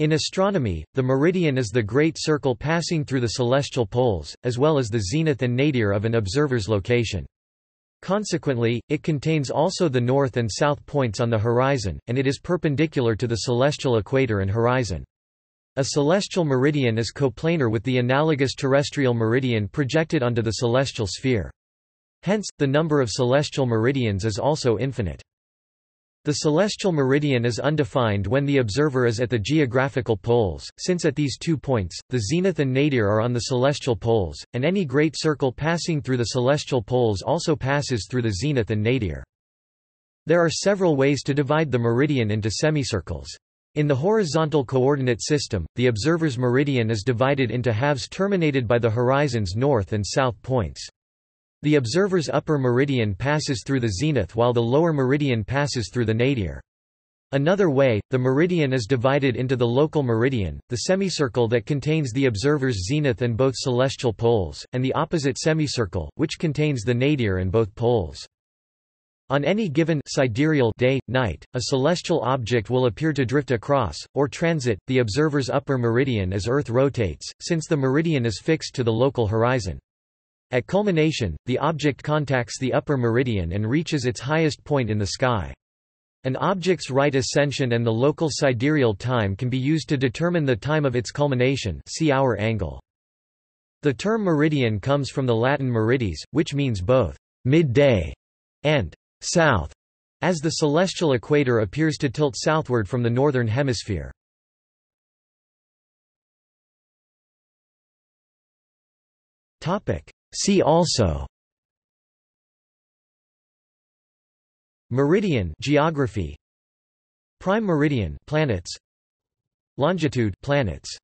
In astronomy, the meridian is the great circle passing through the celestial poles, as well as the zenith and nadir of an observer's location. Consequently, it contains also the north and south points on the horizon, and it is perpendicular to the celestial equator and horizon. A celestial meridian is coplanar with the analogous terrestrial meridian projected onto the celestial sphere. Hence, the number of celestial meridians is also infinite. The celestial meridian is undefined when the observer is at the geographical poles, since at these two points, the zenith and nadir are on the celestial poles, and any great circle passing through the celestial poles also passes through the zenith and nadir. There are several ways to divide the meridian into semicircles. In the horizontal coordinate system, the observer's meridian is divided into halves terminated by the horizon's north and south points. The observer's upper meridian passes through the zenith while the lower meridian passes through the nadir. Another way, the meridian is divided into the local meridian, the semicircle that contains the observer's zenith and both celestial poles, and the opposite semicircle, which contains the nadir and both poles. On any given sidereal day, night, a celestial object will appear to drift across, or transit, the observer's upper meridian as Earth rotates, since the meridian is fixed to the local horizon. At culmination, the object contacts the upper meridian and reaches its highest point in the sky. An object's right ascension and the local sidereal time can be used to determine the time of its culmination see hour angle. The term meridian comes from the Latin meridies, which means both midday and south, as the celestial equator appears to tilt southward from the northern hemisphere. See also Meridian geography Prime meridian planets Longitude planets